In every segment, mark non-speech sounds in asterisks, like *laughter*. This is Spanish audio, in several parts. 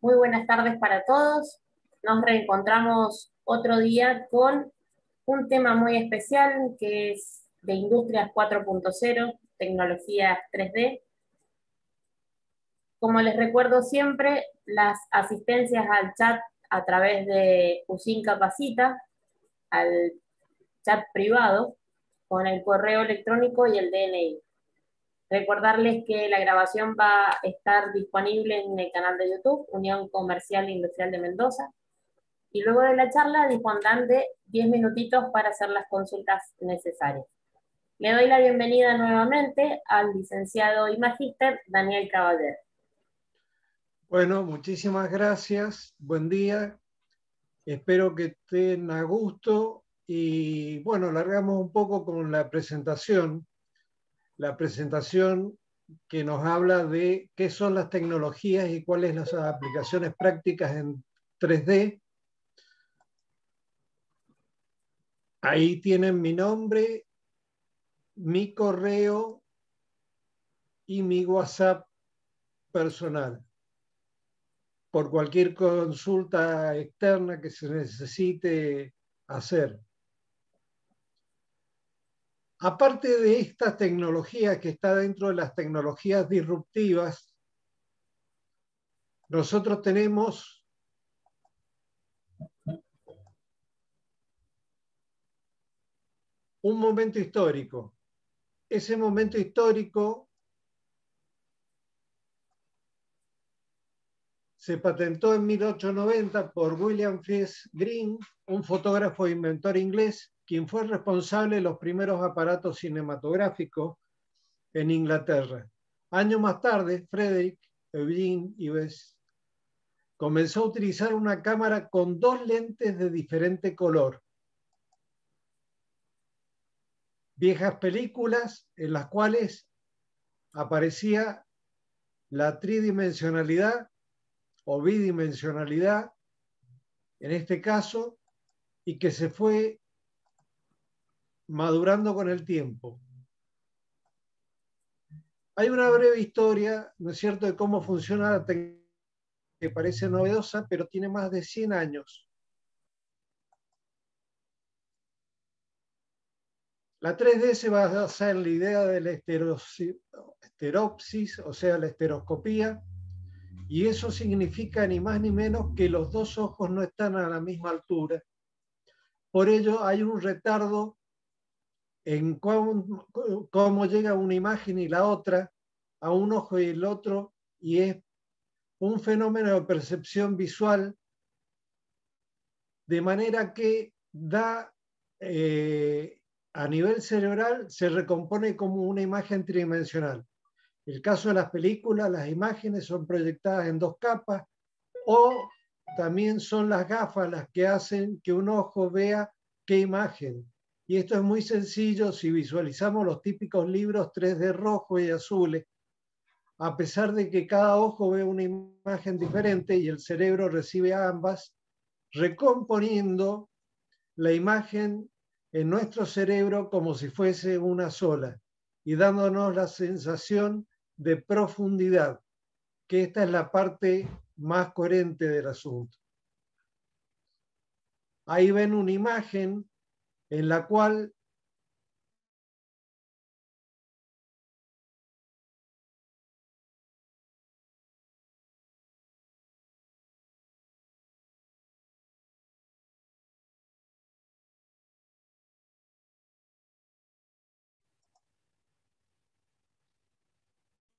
Muy buenas tardes para todos. Nos reencontramos otro día con un tema muy especial que es de Industrias 4.0, tecnologías 3D. Como les recuerdo siempre, las asistencias al chat a través de USIN Capacita, al chat privado, con el correo electrónico y el DNI. Recordarles que la grabación va a estar disponible en el canal de YouTube, Unión Comercial e Industrial de Mendoza. Y luego de la charla dispondrán de 10 minutitos para hacer las consultas necesarias. Le doy la bienvenida nuevamente al licenciado y magíster Daniel Caballero. Bueno, muchísimas gracias. Buen día. Espero que estén a gusto y bueno, largamos un poco con la presentación la presentación que nos habla de qué son las tecnologías y cuáles las aplicaciones prácticas en 3D. Ahí tienen mi nombre, mi correo y mi WhatsApp personal. Por cualquier consulta externa que se necesite hacer. Aparte de esta tecnología que está dentro de las tecnologías disruptivas, nosotros tenemos un momento histórico. Ese momento histórico se patentó en 1890 por William Fish Green, un fotógrafo e inventor inglés quien fue responsable de los primeros aparatos cinematográficos en Inglaterra. Años más tarde, Frederick Eugene Ives comenzó a utilizar una cámara con dos lentes de diferente color. Viejas películas en las cuales aparecía la tridimensionalidad o bidimensionalidad, en este caso, y que se fue madurando con el tiempo. Hay una breve historia, ¿no es cierto?, de cómo funciona la tecnología que parece novedosa, pero tiene más de 100 años. La 3D se va a basar en la idea de la esteropsis, o sea, la esteroscopía, y eso significa ni más ni menos que los dos ojos no están a la misma altura. Por ello hay un retardo en cómo, llega una imagen y la otra a un ojo y el otro, y es un fenómeno de percepción visual, de manera que da eh, a nivel cerebral, se recompone como una imagen tridimensional. El caso de las películas, las imágenes son proyectadas en dos capas o también son las gafas las que hacen que un ojo vea qué imagen y esto es muy sencillo si visualizamos los típicos libros 3D rojo y azules. A pesar de que cada ojo ve una imagen diferente y el cerebro recibe ambas, recomponiendo la imagen en nuestro cerebro como si fuese una sola y dándonos la sensación de profundidad, que esta es la parte más coherente del asunto. Ahí ven una imagen en la cual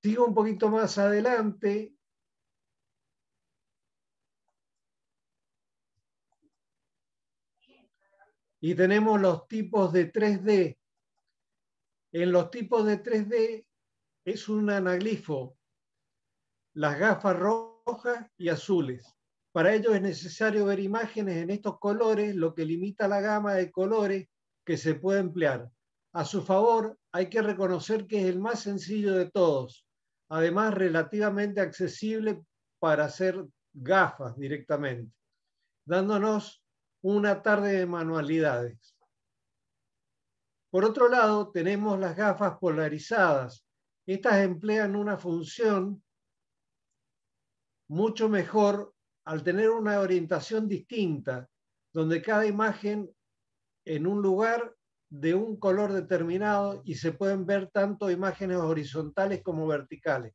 Sigo un poquito más adelante y tenemos los tipos de 3D. En los tipos de 3D es un anaglifo, las gafas rojas y azules. Para ello es necesario ver imágenes en estos colores, lo que limita la gama de colores que se puede emplear. A su favor, hay que reconocer que es el más sencillo de todos, además relativamente accesible para hacer gafas directamente, dándonos una tarde de manualidades. Por otro lado, tenemos las gafas polarizadas. Estas emplean una función mucho mejor al tener una orientación distinta, donde cada imagen en un lugar de un color determinado y se pueden ver tanto imágenes horizontales como verticales.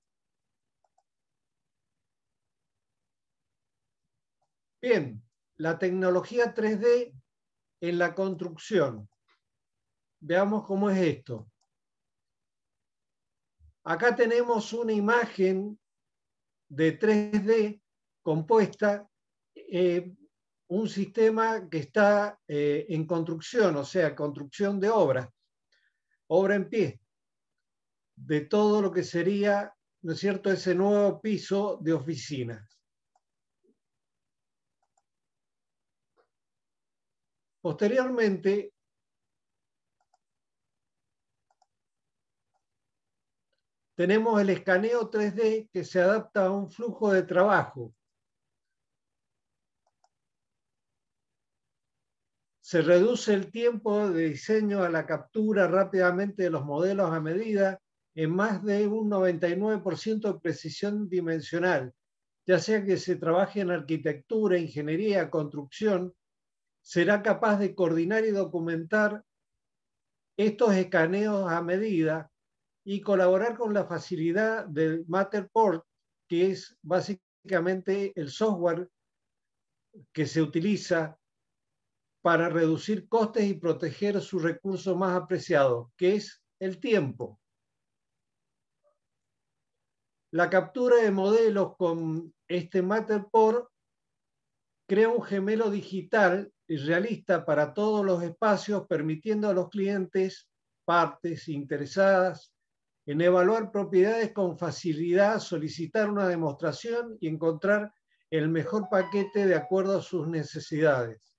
Bien, la tecnología 3D en la construcción. Veamos cómo es esto. Acá tenemos una imagen de 3D compuesta, eh, un sistema que está eh, en construcción, o sea, construcción de obra, obra en pie, de todo lo que sería, ¿no es cierto?, ese nuevo piso de oficinas. Posteriormente, tenemos el escaneo 3D que se adapta a un flujo de trabajo. Se reduce el tiempo de diseño a la captura rápidamente de los modelos a medida en más de un 99% de precisión dimensional, ya sea que se trabaje en arquitectura, ingeniería, construcción, será capaz de coordinar y documentar estos escaneos a medida y colaborar con la facilidad del Matterport, que es básicamente el software que se utiliza para reducir costes y proteger su recurso más apreciado, que es el tiempo. La captura de modelos con este Matterport crea un gemelo digital y realista para todos los espacios, permitiendo a los clientes, partes interesadas, en evaluar propiedades con facilidad, solicitar una demostración y encontrar el mejor paquete de acuerdo a sus necesidades.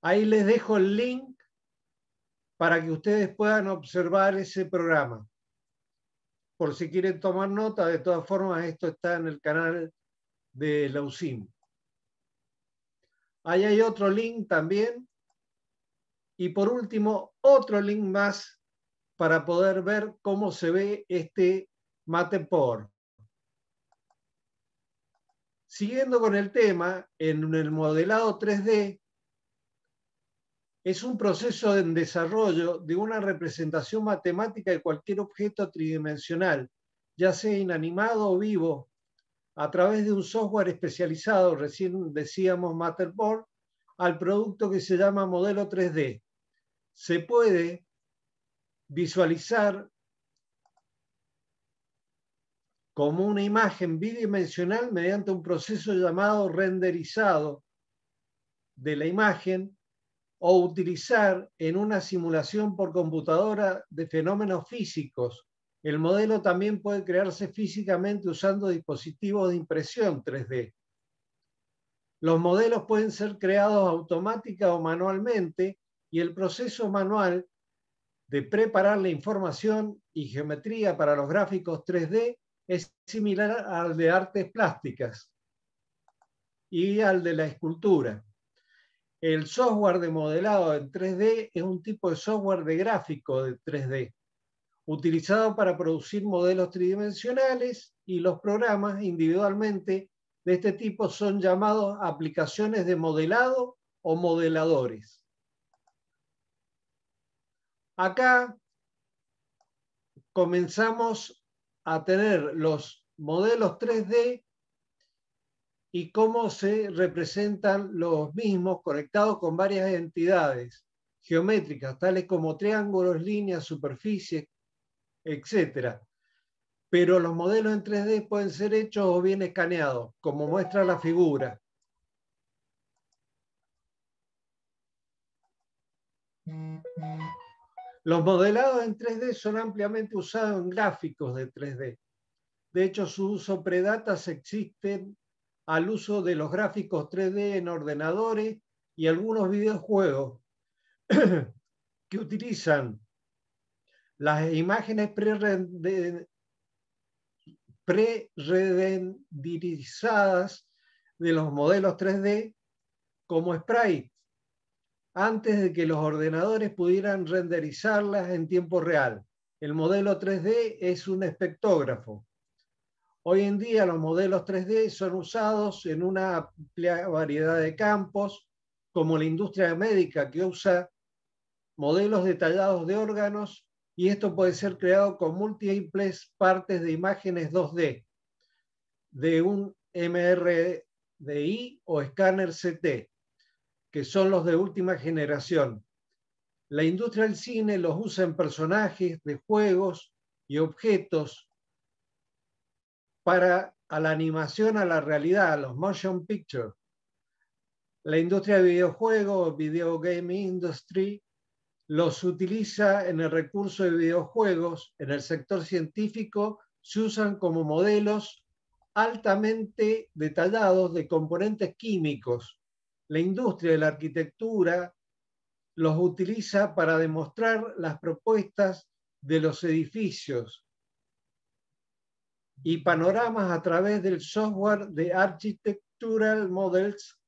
Ahí les dejo el link para que ustedes puedan observar ese programa. Por si quieren tomar nota, de todas formas, esto está en el canal de la UCIM. Ahí hay otro link también. Y por último, otro link más para poder ver cómo se ve este Matterport. Siguiendo con el tema, en el modelado 3D es un proceso en desarrollo de una representación matemática de cualquier objeto tridimensional, ya sea inanimado o vivo, a través de un software especializado, recién decíamos Matterport, al producto que se llama modelo 3D. Se puede visualizar como una imagen bidimensional mediante un proceso llamado renderizado de la imagen o utilizar en una simulación por computadora de fenómenos físicos. El modelo también puede crearse físicamente usando dispositivos de impresión 3D. Los modelos pueden ser creados automática o manualmente y el proceso manual de preparar la información y geometría para los gráficos 3D es similar al de artes plásticas y al de la escultura. El software de modelado en 3D es un tipo de software de gráfico de 3D, utilizado para producir modelos tridimensionales y los programas individualmente de este tipo son llamados aplicaciones de modelado o modeladores. Acá comenzamos a tener los modelos 3D y cómo se representan los mismos conectados con varias entidades geométricas, tales como triángulos, líneas, superficies, etc. Pero los modelos en 3D pueden ser hechos o bien escaneados, como muestra la figura. Los modelados en 3D son ampliamente usados en gráficos de 3D. De hecho, su uso predata se existe al uso de los gráficos 3D en ordenadores y algunos videojuegos *clears throat* que utilizan las imágenes pre-renderizadas de los modelos 3D como sprite antes de que los ordenadores pudieran renderizarlas en tiempo real. El modelo 3D es un espectógrafo. Hoy en día los modelos 3D son usados en una amplia variedad de campos, como la industria médica que usa modelos detallados de órganos y esto puede ser creado con múltiples partes de imágenes 2D de un MRDI o escáner CT, que son los de última generación. La industria del cine los usa en personajes de juegos y objetos para la animación a la realidad, a los motion pictures. La industria de videojuegos, video game industry, los utiliza en el recurso de videojuegos, en el sector científico, se usan como modelos altamente detallados de componentes químicos. La industria de la arquitectura los utiliza para demostrar las propuestas de los edificios, y panoramas a través del software de Architectural Models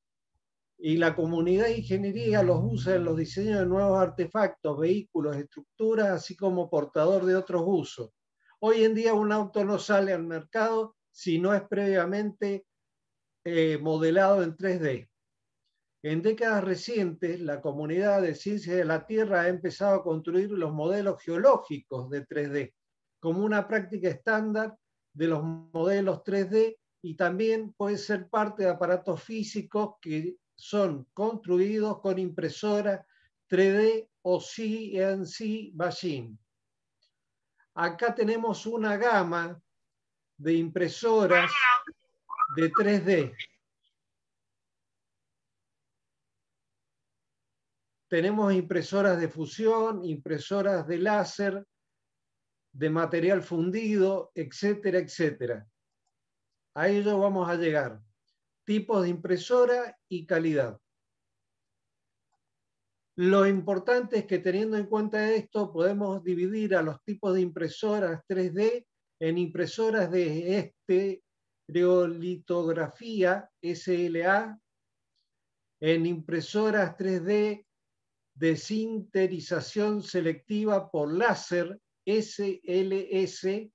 y la comunidad de ingeniería los usa en los diseños de nuevos artefactos, vehículos, estructuras, así como portador de otros usos. Hoy en día un auto no sale al mercado si no es previamente eh, modelado en 3D. En décadas recientes, la comunidad de ciencias de la Tierra ha empezado a construir los modelos geológicos de 3D como una práctica estándar de los modelos 3D y también puede ser parte de aparatos físicos que son construidos con impresora 3D o CNC machine. Acá tenemos una gama de impresoras de 3D. Tenemos impresoras de fusión, impresoras de láser, de material fundido, etcétera, etcétera. A ello vamos a llegar. Tipos de impresora y calidad. Lo importante es que teniendo en cuenta esto, podemos dividir a los tipos de impresoras 3D en impresoras de estereolitografía, SLA, en impresoras 3D de sinterización selectiva por láser, SLS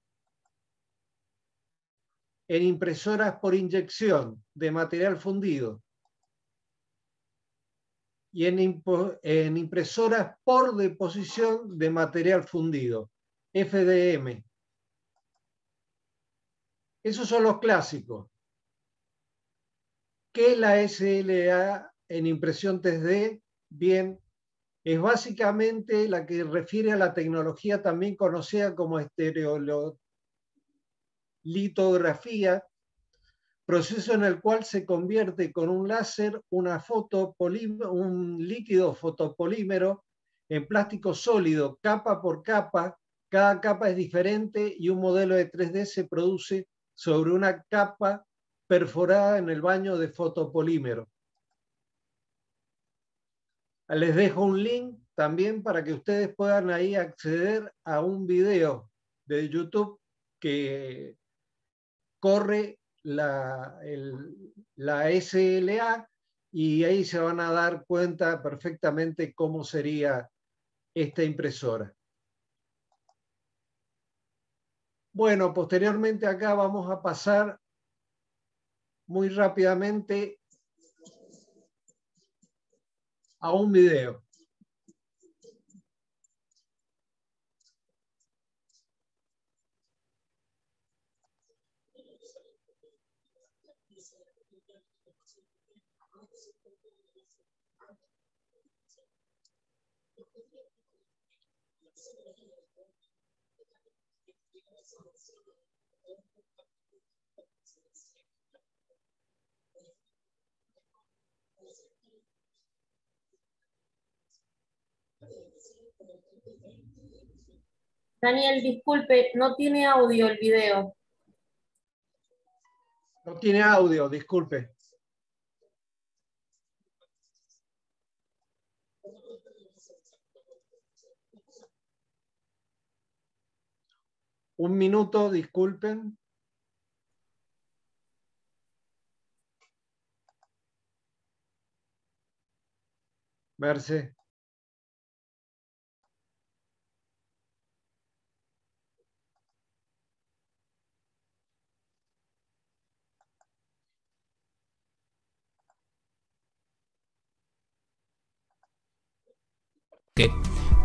en impresoras por inyección de material fundido y en, impresoras por deposición de material fundido, FDM. Esos son los clásicos. ¿Qué es la SLA en impresión 3D? Bien, es básicamente la que refiere a la tecnología también conocida como estereolitografía, proceso en el cual se convierte con un láser una foto un líquido fotopolímero en plástico sólido, capa por capa. Cada capa es diferente y un modelo de 3D se produce sobre una capa perforada en el baño de fotopolímero. Les dejo un link también para que ustedes puedan ahí acceder a un video de YouTube que corre la, la SLA y ahí se van a dar cuenta perfectamente cómo sería esta impresora. Bueno, posteriormente acá vamos a pasar muy rápidamente a un video. Daniel, disculpe, no tiene audio el video. No tiene audio, disculpe. Un minuto, disculpen. Merce.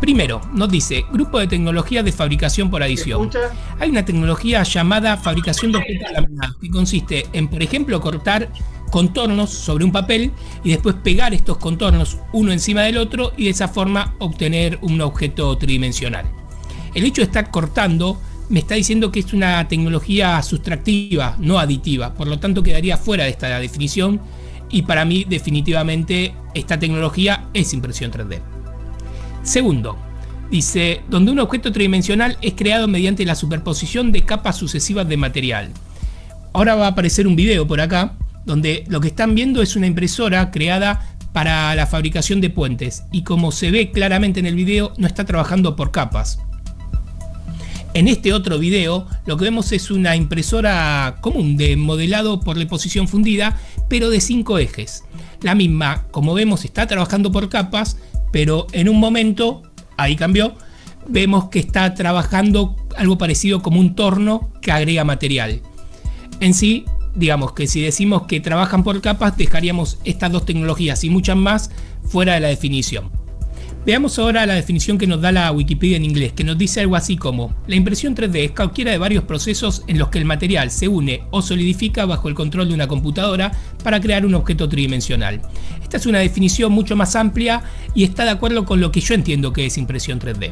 Primero, nos dice Grupo de Tecnología de Fabricación por Adición. Hay una tecnología llamada fabricación de objetos laminados que consiste en, por ejemplo, cortar contornos sobre un papel y después pegar estos contornos uno encima del otro y de esa forma obtener un objeto tridimensional. El hecho de estar cortando me está diciendo que es una tecnología sustractiva, no aditiva, por lo tanto quedaría fuera de esta definición y para mí definitivamente esta tecnología es impresión 3D. Segundo, dice, donde un objeto tridimensional es creado mediante la superposición de capas sucesivas de material. Ahora va a aparecer un video por acá, donde lo que están viendo es una impresora creada para la fabricación de puentes y como se ve claramente en el video no está trabajando por capas. En este otro video lo que vemos es una impresora común de modelado por deposición fundida pero de 5 ejes. La misma, como vemos, está trabajando por capas pero en un momento, ahí cambió, vemos que está trabajando algo parecido como un torno que agrega material. En sí, digamos que si decimos que trabajan por capas, dejaríamos estas dos tecnologías y muchas más fuera de la definición. Veamos ahora la definición que nos da la Wikipedia en inglés, que nos dice algo así como, la impresión 3D es cualquiera de varios procesos en los que el material se une o solidifica bajo el control de una computadora para crear un objeto tridimensional. Esta es una definición mucho más amplia y está de acuerdo con lo que yo entiendo que es impresión 3D.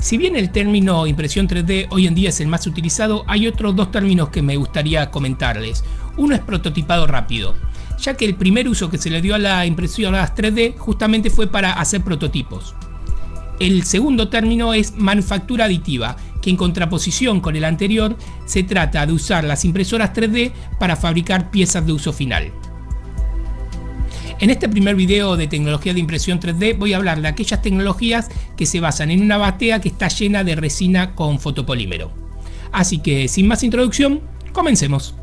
Si bien el término impresión 3D hoy en día es el más utilizado, hay otros dos términos que me gustaría comentarles. Uno es prototipado rápido ya que el primer uso que se le dio a la impresión 3D justamente fue para hacer prototipos. El segundo término es manufactura aditiva, que en contraposición con el anterior se trata de usar las impresoras 3D para fabricar piezas de uso final. En este primer video de tecnología de impresión 3D voy a hablar de aquellas tecnologías que se basan en una batea que está llena de resina con fotopolímero. Así que sin más introducción, comencemos.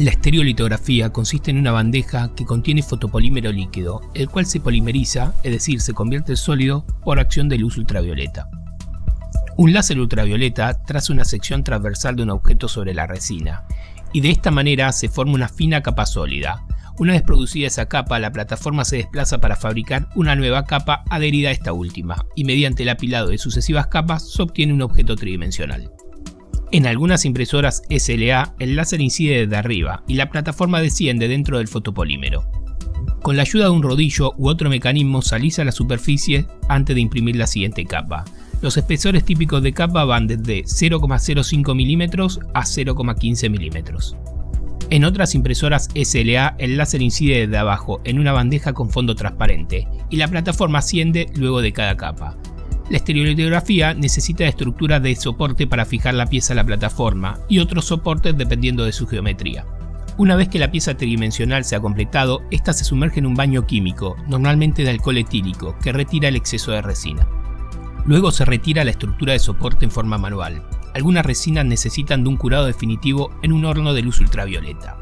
La estereolitografía consiste en una bandeja que contiene fotopolímero líquido, el cual se polimeriza, es decir, se convierte en sólido por acción de luz ultravioleta. Un láser ultravioleta traza una sección transversal de un objeto sobre la resina, y de esta manera se forma una fina capa sólida. Una vez producida esa capa, la plataforma se desplaza para fabricar una nueva capa adherida a esta última, y mediante el apilado de sucesivas capas se obtiene un objeto tridimensional. En algunas impresoras SLA, el láser incide desde arriba y la plataforma desciende dentro del fotopolímero. Con la ayuda de un rodillo u otro mecanismo se alisa la superficie antes de imprimir la siguiente capa. Los espesores típicos de capa van desde 0,05 mm a 0,15 mm. En otras impresoras SLA, el láser incide desde abajo en una bandeja con fondo transparente y la plataforma asciende luego de cada capa. La estereolitografía necesita estructuras de soporte para fijar la pieza a la plataforma y otros soportes dependiendo de su geometría. Una vez que la pieza tridimensional se ha completado, esta se sumerge en un baño químico, normalmente de alcohol etílico, que retira el exceso de resina. Luego se retira la estructura de soporte en forma manual. Algunas resinas necesitan de un curado definitivo en un horno de luz ultravioleta.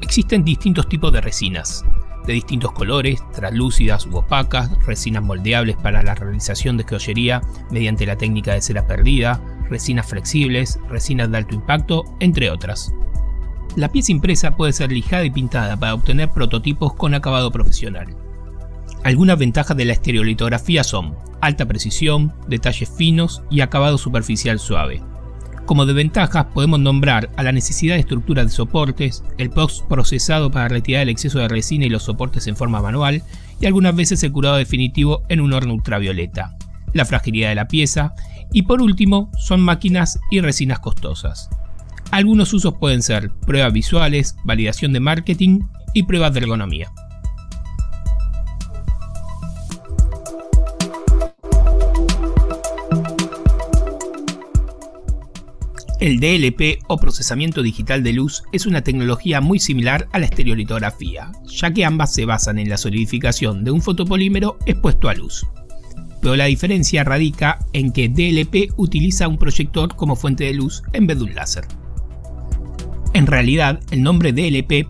Existen distintos tipos de resinas de distintos colores, translúcidas u opacas, resinas moldeables para la realización de joyería mediante la técnica de cera perdida, resinas flexibles, resinas de alto impacto, entre otras. La pieza impresa puede ser lijada y pintada para obtener prototipos con acabado profesional. Algunas ventajas de la estereolitografía son alta precisión, detalles finos y acabado superficial suave. Como desventajas podemos nombrar a la necesidad de estructura de soportes, el post procesado para retirar el exceso de resina y los soportes en forma manual, y algunas veces el curado definitivo en un horno ultravioleta, la fragilidad de la pieza, y por último son máquinas y resinas costosas. Algunos usos pueden ser pruebas visuales, validación de marketing y pruebas de ergonomía. El DLP o procesamiento digital de luz es una tecnología muy similar a la estereolitografía, ya que ambas se basan en la solidificación de un fotopolímero expuesto a luz. Pero la diferencia radica en que DLP utiliza un proyector como fuente de luz en vez de un láser. En realidad, el nombre DLP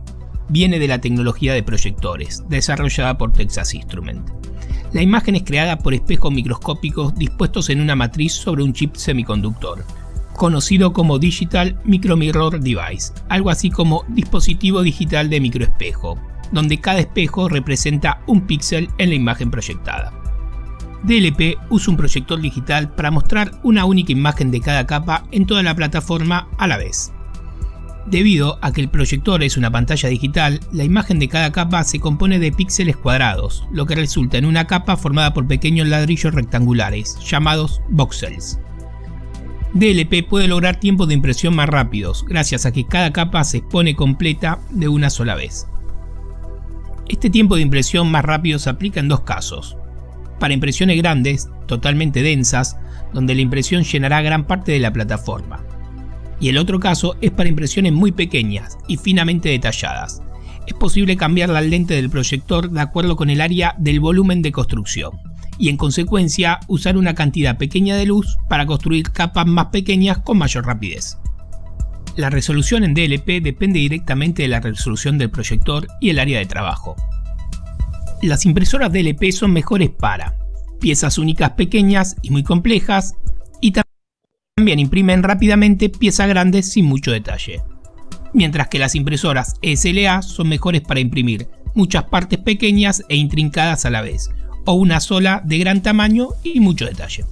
viene de la tecnología de proyectores, desarrollada por Texas Instruments. La imagen es creada por espejos microscópicos dispuestos en una matriz sobre un chip semiconductor, conocido como Digital Micromirror Device, algo así como dispositivo digital de microespejo, donde cada espejo representa un píxel en la imagen proyectada. DLP usa un proyector digital para mostrar una única imagen de cada capa en toda la plataforma a la vez. Debido a que el proyector es una pantalla digital, la imagen de cada capa se compone de píxeles cuadrados, lo que resulta en una capa formada por pequeños ladrillos rectangulares, llamados voxels. DLP puede lograr tiempos de impresión más rápidos, gracias a que cada capa se expone completa de una sola vez. Este tiempo de impresión más rápido se aplica en dos casos. Para impresiones grandes, totalmente densas, donde la impresión llenará gran parte de la plataforma y el otro caso es para impresiones muy pequeñas y finamente detalladas. Es posible cambiar la lente del proyector de acuerdo con el área del volumen de construcción y en consecuencia usar una cantidad pequeña de luz para construir capas más pequeñas con mayor rapidez. La resolución en DLP depende directamente de la resolución del proyector y el área de trabajo. Las impresoras DLP son mejores para piezas únicas pequeñas y muy complejas y también imprimen rápidamente piezas grandes sin mucho detalle. Mientras que las impresoras SLA son mejores para imprimir muchas partes pequeñas e intrincadas a la vez, o una sola de gran tamaño y mucho detalle.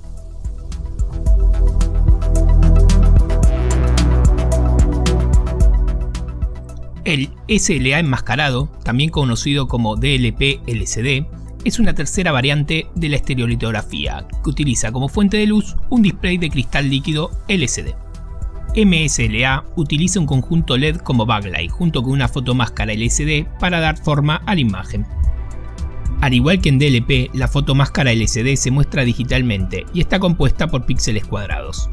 El SLA enmascarado, también conocido como DLP-LCD, es una tercera variante de la estereolitografía, que utiliza como fuente de luz un display de cristal líquido LCD. MSLA utiliza un conjunto LED como backlight junto con una fotomáscara LCD para dar forma a la imagen. Al igual que en DLP, la fotomáscara LCD se muestra digitalmente y está compuesta por píxeles cuadrados.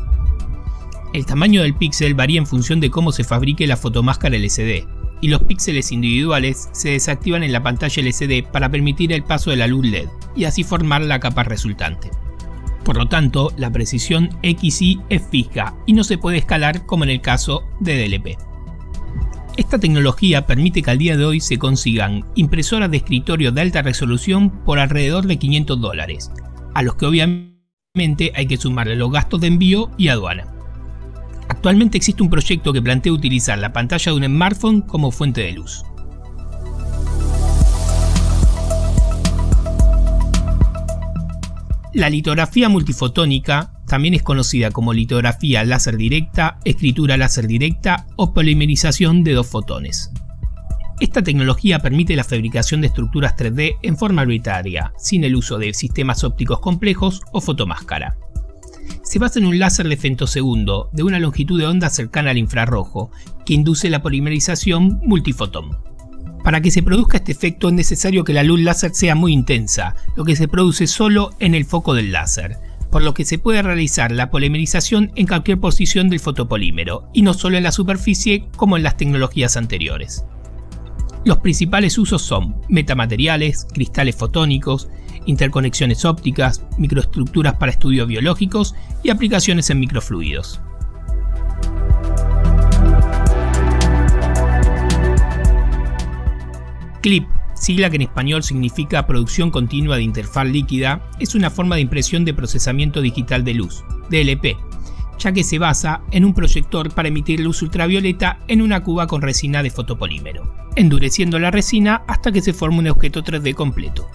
El tamaño del píxel varía en función de cómo se fabrique la fotomáscara LCD, y los píxeles individuales se desactivan en la pantalla LCD para permitir el paso de la luz LED y así formar la capa resultante. Por lo tanto, la precisión XY es fija y no se puede escalar como en el caso de DLP. Esta tecnología permite que al día de hoy se consigan impresoras de escritorio de alta resolución por alrededor de 500 dólares, a los que obviamente hay que sumarle los gastos de envío y aduana. Actualmente existe un proyecto que plantea utilizar la pantalla de un smartphone como fuente de luz. La litografía multifotónica también es conocida como litografía láser directa, escritura láser directa o polimerización de dos fotones. Esta tecnología permite la fabricación de estructuras 3D en forma arbitraria, sin el uso de sistemas ópticos complejos o fotomáscara se basa en un láser de femtosegundo de una longitud de onda cercana al infrarrojo, que induce la polimerización multifotón. Para que se produzca este efecto es necesario que la luz láser sea muy intensa, lo que se produce solo en el foco del láser, por lo que se puede realizar la polimerización en cualquier posición del fotopolímero, y no solo en la superficie como en las tecnologías anteriores. Los principales usos son metamateriales, cristales fotónicos, interconexiones ópticas, microestructuras para estudios biológicos y aplicaciones en microfluidos. CLIP, sigla que en español significa producción continua de interfaz líquida, es una forma de impresión de procesamiento digital de luz, DLP, ya que se basa en un proyector para emitir luz ultravioleta en una cuba con resina de fotopolímero, endureciendo la resina hasta que se forme un objeto 3D completo.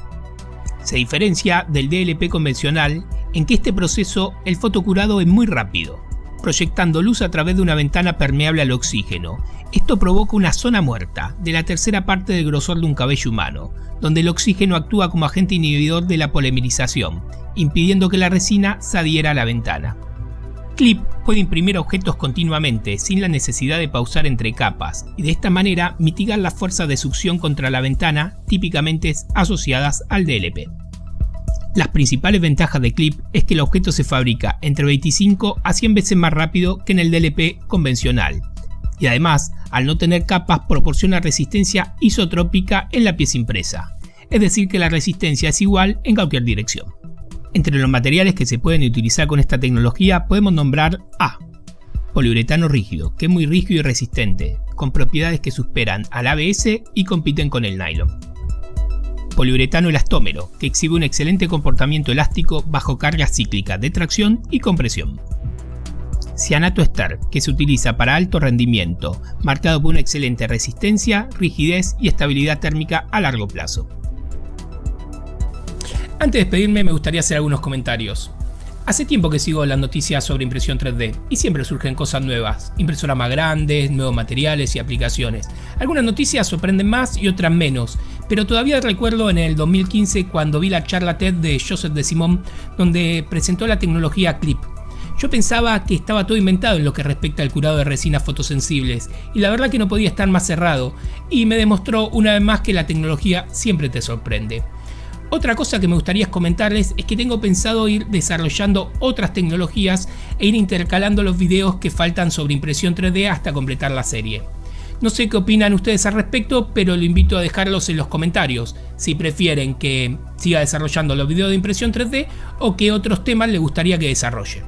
Se diferencia del DLP convencional en que este proceso el fotocurado es muy rápido, proyectando luz a través de una ventana permeable al oxígeno. Esto provoca una zona muerta, de la tercera parte del grosor de un cabello humano, donde el oxígeno actúa como agente inhibidor de la polimerización, impidiendo que la resina se adhiera a la ventana. Clip puede imprimir objetos continuamente sin la necesidad de pausar entre capas y de esta manera mitigar las fuerzas de succión contra la ventana típicamente asociadas al DLP. Las principales ventajas de Clip es que el objeto se fabrica entre 25 a 100 veces más rápido que en el DLP convencional y además al no tener capas proporciona resistencia isotrópica en la pieza impresa, es decir que la resistencia es igual en cualquier dirección. Entre los materiales que se pueden utilizar con esta tecnología podemos nombrar A. Poliuretano rígido, que es muy rígido y resistente, con propiedades que superan al ABS y compiten con el nylon. Poliuretano elastómero, que exhibe un excelente comportamiento elástico bajo carga cíclica de tracción y compresión. Cianato Ester, que se utiliza para alto rendimiento, marcado por una excelente resistencia, rigidez y estabilidad térmica a largo plazo. Antes de despedirme me gustaría hacer algunos comentarios. Hace tiempo que sigo las noticias sobre impresión 3D y siempre surgen cosas nuevas, impresoras más grandes, nuevos materiales y aplicaciones. Algunas noticias sorprenden más y otras menos, pero todavía recuerdo en el 2015 cuando vi la charla TED de Joseph de Simon donde presentó la tecnología Clip. Yo pensaba que estaba todo inventado en lo que respecta al curado de resinas fotosensibles y la verdad que no podía estar más cerrado y me demostró una vez más que la tecnología siempre te sorprende. Otra cosa que me gustaría comentarles es que tengo pensado ir desarrollando otras tecnologías e ir intercalando los videos que faltan sobre impresión 3D hasta completar la serie. No sé qué opinan ustedes al respecto, pero lo invito a dejarlos en los comentarios si prefieren que siga desarrollando los videos de impresión 3D o qué otros temas les gustaría que desarrolle.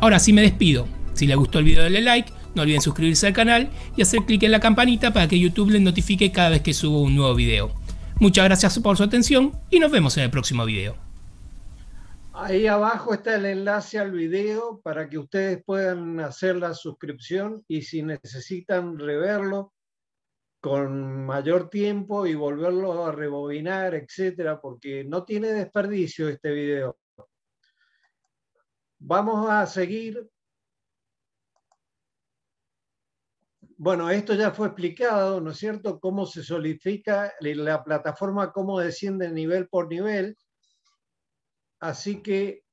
Ahora sí me despido. Si les gustó el video denle like, no olviden suscribirse al canal y hacer clic en la campanita para que YouTube les notifique cada vez que subo un nuevo video. Muchas gracias por su atención y nos vemos en el próximo video. Ahí abajo está el enlace al video para que ustedes puedan hacer la suscripción y si necesitan reverlo con mayor tiempo y volverlo a rebobinar, etcétera, porque no tiene desperdicio este video. Vamos a seguir Bueno, esto ya fue explicado, ¿no es cierto? Cómo se solidifica la plataforma, cómo desciende nivel por nivel. Así que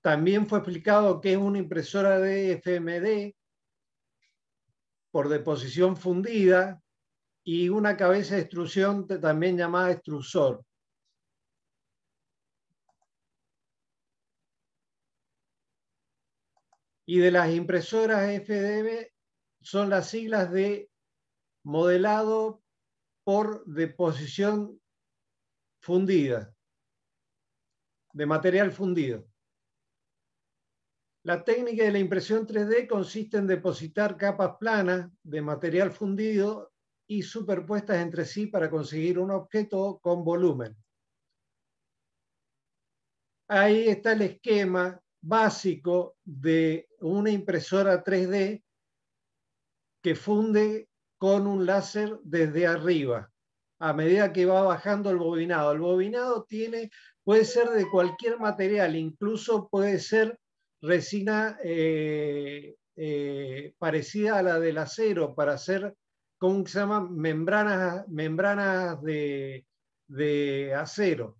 también fue explicado que es una impresora de FMD por deposición fundida y una cabeza de extrusión también llamada extrusor. Y de las impresoras FDM son las siglas de modelado por deposición fundida, de material fundido. La técnica de la impresión 3D consiste en depositar capas planas de material fundido y superpuestas entre sí para conseguir un objeto con volumen. Ahí está el esquema básico de una impresora 3D que funde con un láser desde arriba a medida que va bajando el bobinado. El bobinado tiene, puede ser de cualquier material, incluso puede ser resina eh, eh, parecida a la del acero para hacer, ¿cómo se llama? Membranas, membranas de, de acero.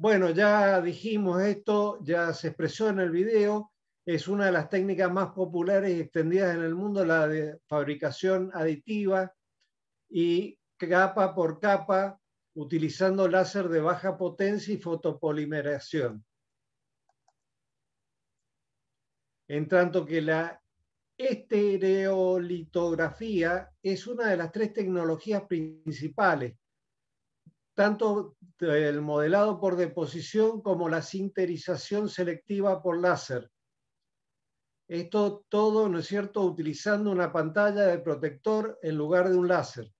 Bueno, ya dijimos esto, ya se expresó en el video, es una de las técnicas más populares y extendidas en el mundo, la de fabricación aditiva y capa por capa, utilizando láser de baja potencia y fotopolimeración. En tanto que la estereolitografía es una de las tres tecnologías principales tanto el modelado por deposición como la sinterización selectiva por láser. Esto todo, ¿no es cierto?, utilizando una pantalla de protector en lugar de un láser.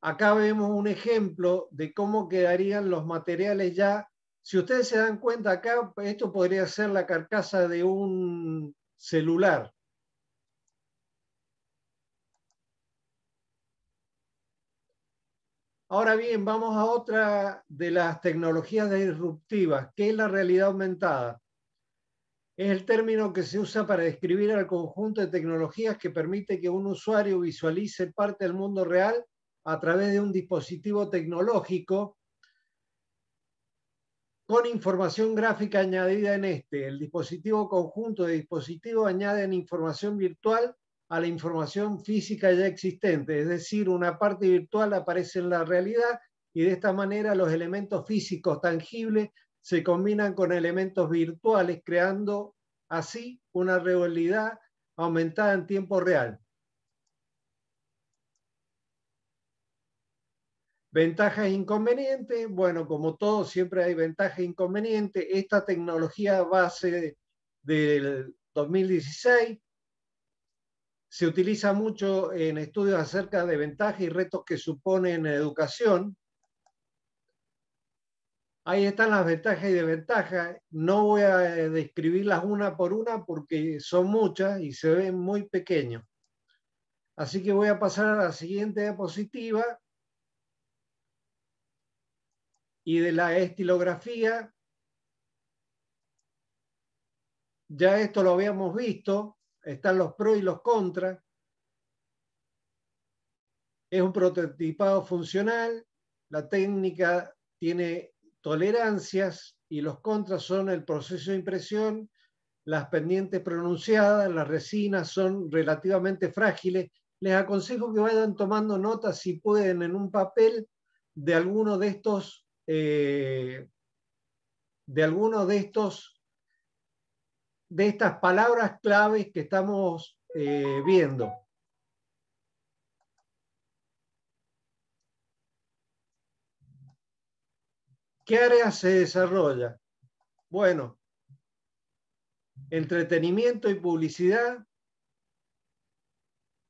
Acá vemos un ejemplo de cómo quedarían los materiales ya. Si ustedes se dan cuenta acá, esto podría ser la carcasa de un celular. Ahora bien, vamos a otra de las tecnologías disruptivas, que es la realidad aumentada. Es el término que se usa para describir al conjunto de tecnologías que permite que un usuario visualice parte del mundo real a través de un dispositivo tecnológico con información gráfica añadida en este. El dispositivo conjunto de dispositivos añaden información virtual a la información física ya existente, es decir, una parte virtual aparece en la realidad y de esta manera los elementos físicos tangibles se combinan con elementos virtuales, creando así una realidad aumentada en tiempo real. Ventajas e inconvenientes. Bueno, como todo, siempre hay ventajas e inconvenientes. Esta tecnología base del 2016 se utiliza mucho en estudios acerca de ventajas y retos que supone en educación. Ahí están las ventajas y desventajas. No voy a describirlas una por una porque son muchas y se ven muy pequeños. Así que voy a pasar a la siguiente diapositiva. Y de la estilografía, ya esto lo habíamos visto, están los pros y los contras. Es un prototipado funcional, la técnica tiene tolerancias y los contras son el proceso de impresión, las pendientes pronunciadas, las resinas son relativamente frágiles. Les aconsejo que vayan tomando notas si pueden en un papel de alguno de estos eh, de alguno de estos de estas palabras claves que estamos eh, viendo. ¿Qué área se desarrolla? Bueno, entretenimiento y publicidad.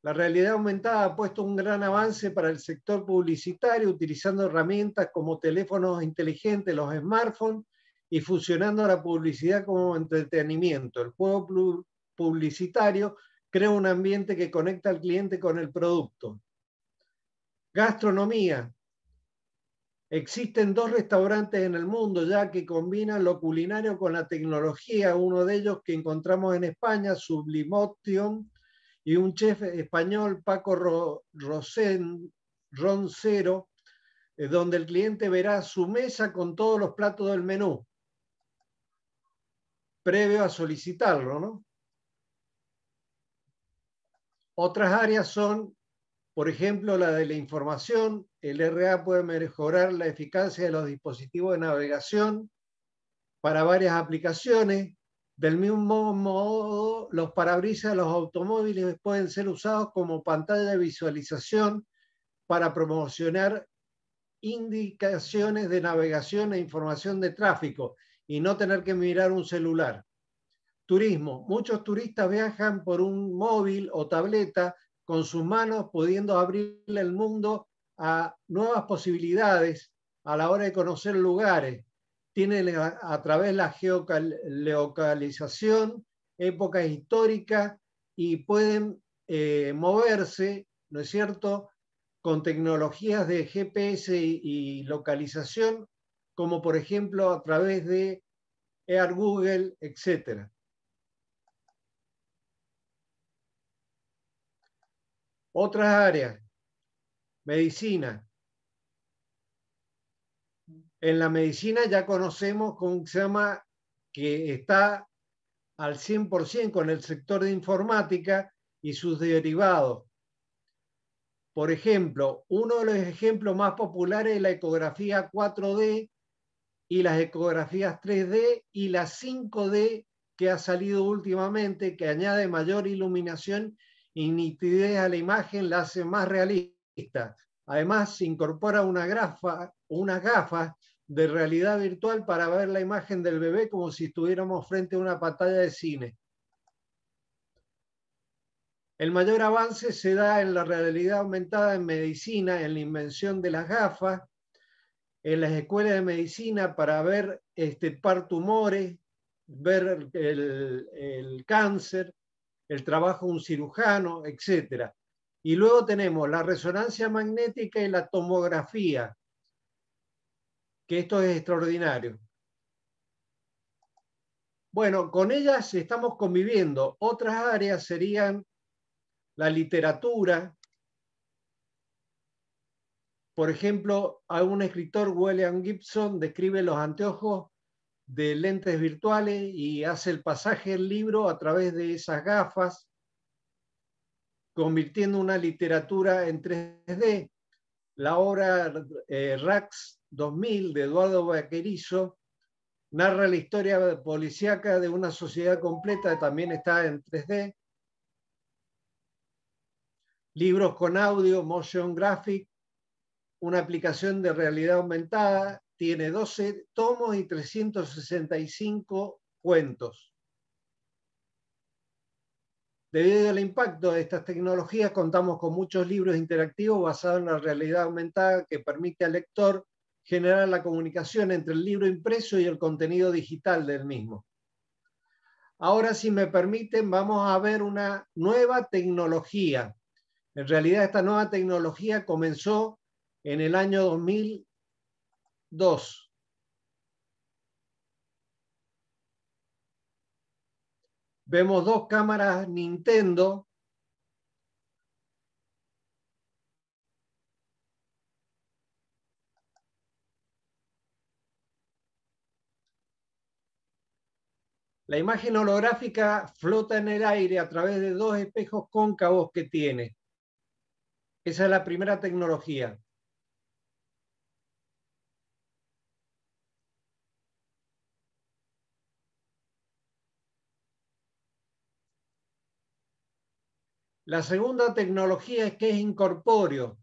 La realidad aumentada ha puesto un gran avance para el sector publicitario utilizando herramientas como teléfonos inteligentes, los smartphones y fusionando la publicidad como entretenimiento. El juego publicitario crea un ambiente que conecta al cliente con el producto. Gastronomía. Existen dos restaurantes en el mundo ya que combinan lo culinario con la tecnología. Uno de ellos que encontramos en España, Sublimotion, y un chef español, Paco Roncero, eh, donde el cliente verá su mesa con todos los platos del menú, previo a solicitarlo. ¿no? Otras áreas son por ejemplo, la de la información, el RA puede mejorar la eficacia de los dispositivos de navegación para varias aplicaciones. Del mismo modo, los parabrisas de los automóviles pueden ser usados como pantalla de visualización para promocionar indicaciones de navegación e información de tráfico y no tener que mirar un celular. Turismo. Muchos turistas viajan por un móvil o tableta con sus manos, pudiendo abrirle el mundo a nuevas posibilidades a la hora de conocer lugares. Tienen a, través de la geolocalización, épocas históricas y pueden eh, moverse, ¿no es cierto?, con tecnologías de GPS y, localización, como por ejemplo a través de Air Google, etc. Otras áreas, medicina. En la medicina ya conocemos cómo se llama que está al 100% con el sector de informática y sus derivados. Por ejemplo, uno de los ejemplos más populares es la ecografía 4D y las ecografías 3D y la 5D que ha salido últimamente, que añade mayor iluminación y nitidez a la imagen la hace más realista. Además, se incorpora una grafa, unas gafas de realidad virtual para ver la imagen del bebé como si estuviéramos frente a una pantalla de cine. El mayor avance se da en la realidad aumentada en medicina, en la invención de las gafas, en las escuelas de medicina para ver este, par tumores, ver el, el cáncer, el trabajo de un cirujano, etc. Y luego tenemos la resonancia magnética y la tomografía, que esto es extraordinario. Bueno, con ellas estamos conviviendo. Otras áreas serían la literatura. Por ejemplo, un escritor, William Gibson, describe los anteojos de lentes virtuales y hace el pasaje del libro a través de esas gafas, convirtiendo una literatura en 3D. La obra eh, Rax 2000 de Eduardo Vaquerizo narra la historia policíaca de una sociedad completa, también está en 3D. Libros con audio, motion graphic, una aplicación de realidad aumentada, tiene 12 tomos y 365 cuentos. Debido al impacto de estas tecnologías, contamos con muchos libros interactivos basados en la realidad aumentada que permite al lector generar la comunicación entre el libro impreso y el contenido digital del mismo. Ahora, si me permiten, vamos a ver una nueva tecnología. En realidad, esta nueva tecnología comenzó en el año 2002. Vemos dos cámaras Nintendo La imagen holográfica flota en el aire a través de dos espejos cóncavos que tiene. Esa es la primera tecnología. La segunda tecnología es que es incorpóreo.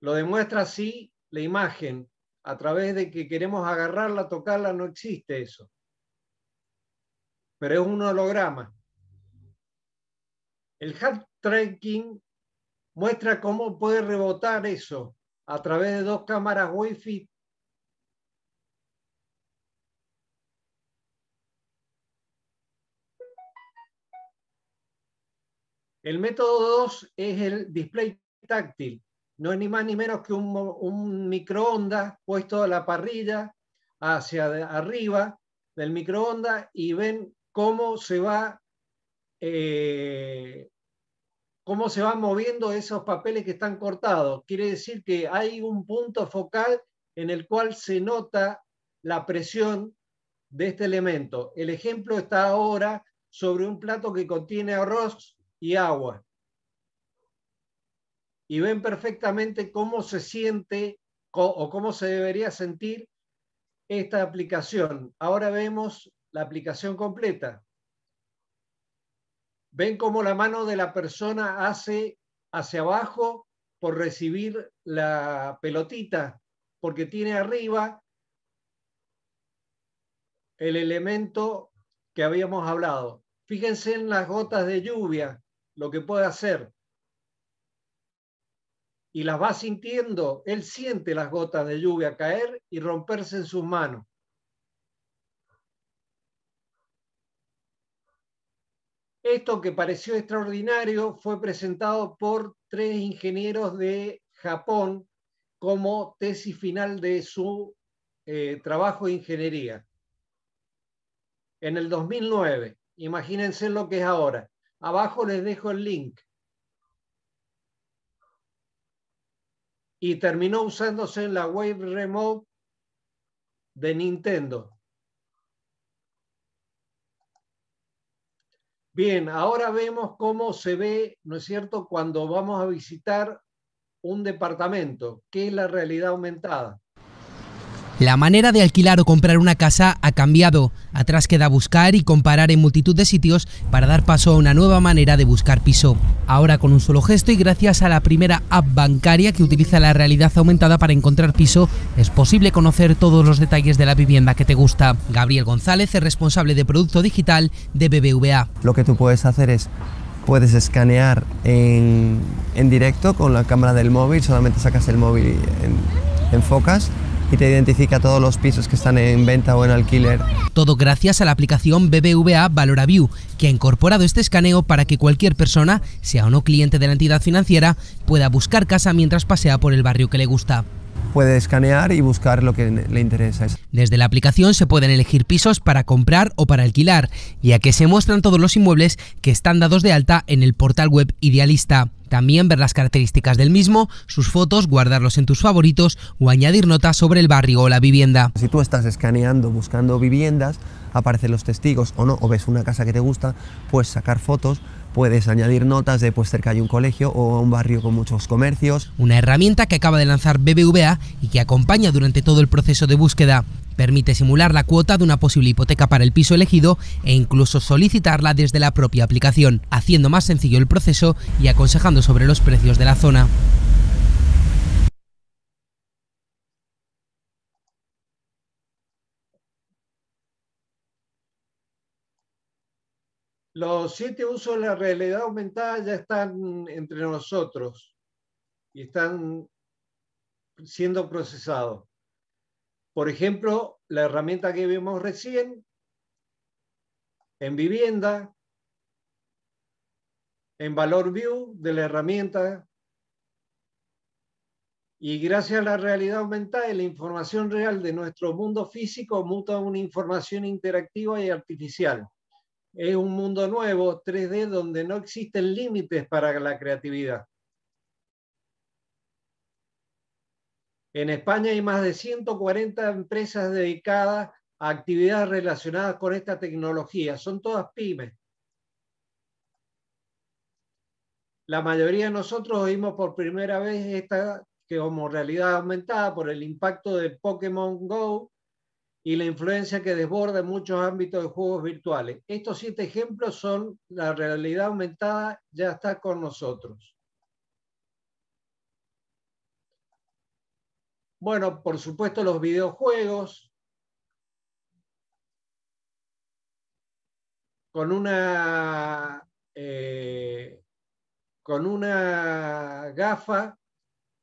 Lo demuestra así la imagen. A través de que queremos agarrarla, tocarla, no existe eso pero es un holograma. El hand tracking muestra cómo puede rebotar eso a través de dos cámaras Wi-Fi. El método 2 es el display táctil. No es ni más ni menos que un, microondas puesto a la parrilla hacia arriba del microondas y ven cómo se va eh, cómo se van moviendo esos papeles que están cortados. Quiere decir que hay un punto focal en el cual se nota la presión de este elemento. El ejemplo está ahora sobre un plato que contiene arroz y agua. Y ven perfectamente cómo se siente o cómo se debería sentir esta aplicación. Ahora vemos la aplicación completa. Ven cómo la mano de la persona hace hacia abajo por recibir la pelotita, porque tiene arriba el elemento que habíamos hablado. Fíjense en las gotas de lluvia, lo que puede hacer. Y las va sintiendo, él siente las gotas de lluvia caer y romperse en sus manos. Esto que pareció extraordinario fue presentado por tres ingenieros de Japón como tesis final de su eh, trabajo de ingeniería. En el 2009, imagínense lo que es ahora. Abajo les dejo el link. Y terminó usándose en la Wave Remote de Nintendo. Bien, ahora vemos cómo se ve, ¿no es cierto?, cuando vamos a visitar un departamento, que es la realidad aumentada. La manera de alquilar o comprar una casa ha cambiado. Atrás queda buscar y comparar en multitud de sitios para dar paso a una nueva manera de buscar piso. Ahora con un solo gesto y gracias a la primera app bancaria que utiliza la realidad aumentada para encontrar piso, es posible conocer todos los detalles de la vivienda que te gusta. Gabriel González es responsable de producto digital de BBVA. Lo que tú puedes hacer es puedes escanear en, directo con la cámara del móvil, solamente sacas el móvil y enfocas y te identifica todos los pisos que están en venta o en alquiler. Todo gracias a la aplicación BBVA ValoraView, que ha incorporado este escaneo para que cualquier persona, sea o no cliente de la entidad financiera, pueda buscar casa mientras pasea por el barrio que le gusta puede escanear y buscar lo que le interesa. Desde la aplicación se pueden elegir pisos para comprar o para alquilar, ya que se muestran todos los inmuebles que están dados de alta en el portal web Idealista. También ver las características del mismo, sus fotos, guardarlos en tus favoritos o añadir notas sobre el barrio o la vivienda. Si tú estás escaneando buscando viviendas, aparecen los testigos o no, o ves una casa que te gusta, puedes sacar fotos, puedes añadir notas de pues cerca hay un colegio o un barrio con muchos comercios. Una herramienta que acaba de lanzar BBVA y que acompaña durante todo el proceso de búsqueda. Permite simular la cuota de una posible hipoteca para el piso elegido e incluso solicitarla desde la propia aplicación, haciendo más sencillo el proceso y aconsejando sobre los precios de la zona. Los siete usos de la realidad aumentada ya están entre nosotros y están siendo procesados. Por ejemplo, la herramienta que vimos recién en vivienda, en valor view de la herramienta y gracias a la realidad aumentada la información real de nuestro mundo físico muta una información interactiva y artificial. Es un mundo nuevo, 3D, donde no existen límites para la creatividad. En España hay más de 140 empresas dedicadas a actividades relacionadas con esta tecnología. Son todas pymes. La mayoría de nosotros oímos por primera vez esta que como realidad aumentada por el impacto de Pokémon Go y la influencia que desborda en muchos ámbitos de juegos virtuales. Estos siete ejemplos son la realidad aumentada ya está con nosotros. Bueno, por supuesto los videojuegos, con una, eh, con una gafa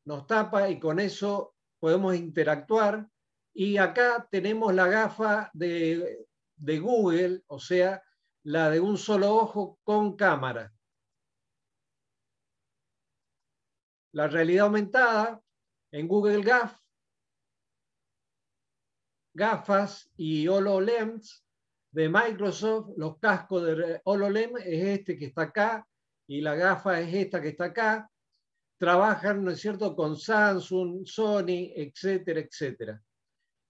nos tapa y con eso podemos interactuar. Y acá tenemos la gafa de, Google, o sea, la de un solo ojo con cámara. La realidad aumentada en Google Gaf, gafas y HoloLens de Microsoft, los cascos de HoloLens es este que está acá y la gafa es esta que está acá trabajan, ¿no es cierto?, con Samsung, Sony, etcétera, etcétera.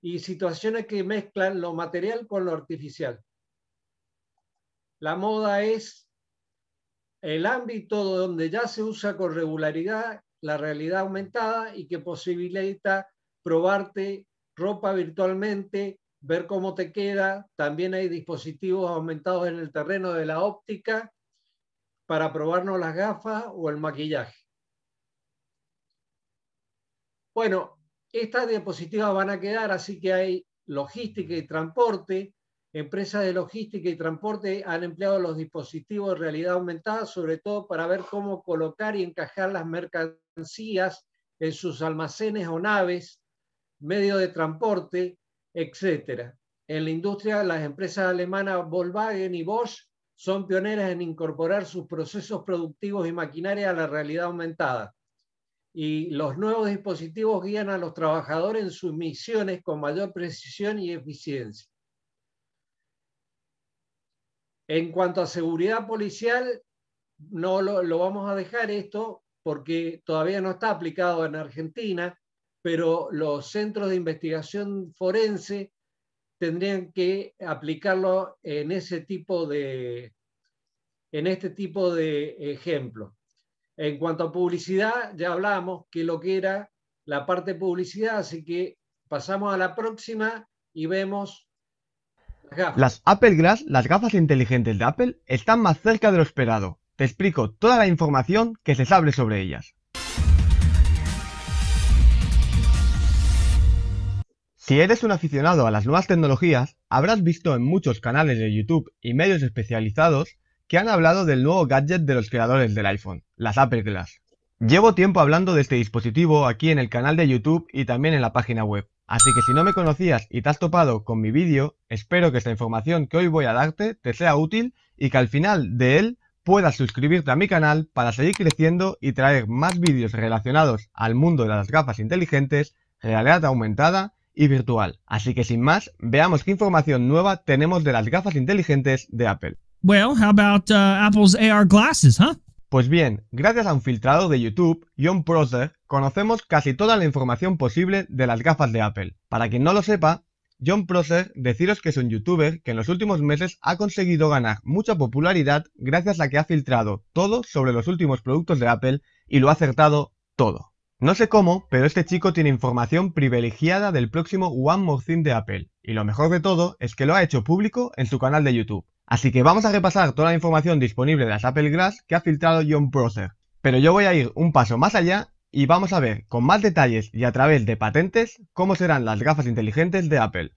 Y situaciones que mezclan lo material con lo artificial. La moda es el ámbito donde ya se usa con regularidad la realidad aumentada y que posibilita probarte ropa virtualmente, ver cómo te queda. También hay dispositivos aumentados en el terreno de la óptica para probarnos las gafas o el maquillaje. Bueno, estas diapositivas van a quedar, así que hay logística y transporte. Empresas de logística y transporte han empleado los dispositivos de realidad aumentada, sobre todo para ver cómo colocar y encajar las mercancías en sus almacenes o naves, medio de transporte, etc. En la industria, las empresas alemanas Volkswagen y Bosch son pioneras en incorporar sus procesos productivos y maquinaria a la realidad aumentada y los nuevos dispositivos guían a los trabajadores en sus misiones con mayor precisión y eficiencia. En cuanto a seguridad policial, no lo, vamos a dejar esto porque todavía no está aplicado en Argentina, pero los centros de investigación forense tendrían que aplicarlo en ese tipo de en este tipo de ejemplos. En cuanto a publicidad, ya hablamos que lo que era la parte de publicidad, así que pasamos a la próxima y vemos las gafas. Las Apple Glass, las gafas inteligentes de Apple, están más cerca de lo esperado. Te explico toda la información que se sabe sobre ellas. Si eres un aficionado a las nuevas tecnologías, habrás visto en muchos canales de YouTube y medios especializados que han hablado del nuevo gadget de los creadores del iPhone, las Apple Glass. Llevo tiempo hablando de este dispositivo aquí en el canal de YouTube y también en la página web, así que si no me conocías y te has topado con mi vídeo, espero que esta información que hoy voy a darte te sea útil y que al final de él puedas suscribirte a mi canal para seguir creciendo y traer más vídeos relacionados al mundo de las gafas inteligentes, realidad aumentada y virtual. Así que sin más, veamos qué información nueva tenemos de las gafas inteligentes de Apple. Well, how about uh, Apple's AR glasses, huh? Pues bien, gracias a un filtrado de YouTube, John Prosser, conocemos casi toda la información posible de las gafas de Apple. Para quien no lo sepa, John Prosser deciros que es un youtuber que en los últimos meses ha conseguido ganar mucha popularidad gracias a que ha filtrado todo sobre los últimos productos de Apple y lo ha acertado todo. No sé cómo, pero este chico tiene información privilegiada del próximo One More de Apple, y lo mejor de todo es que lo ha hecho público en su canal de YouTube. Así que vamos a repasar toda la información disponible de las Apple Glass que ha filtrado John Prosser. Pero yo voy a ir un paso más allá y vamos a ver con más detalles y a través de patentes cómo serán las gafas inteligentes de Apple.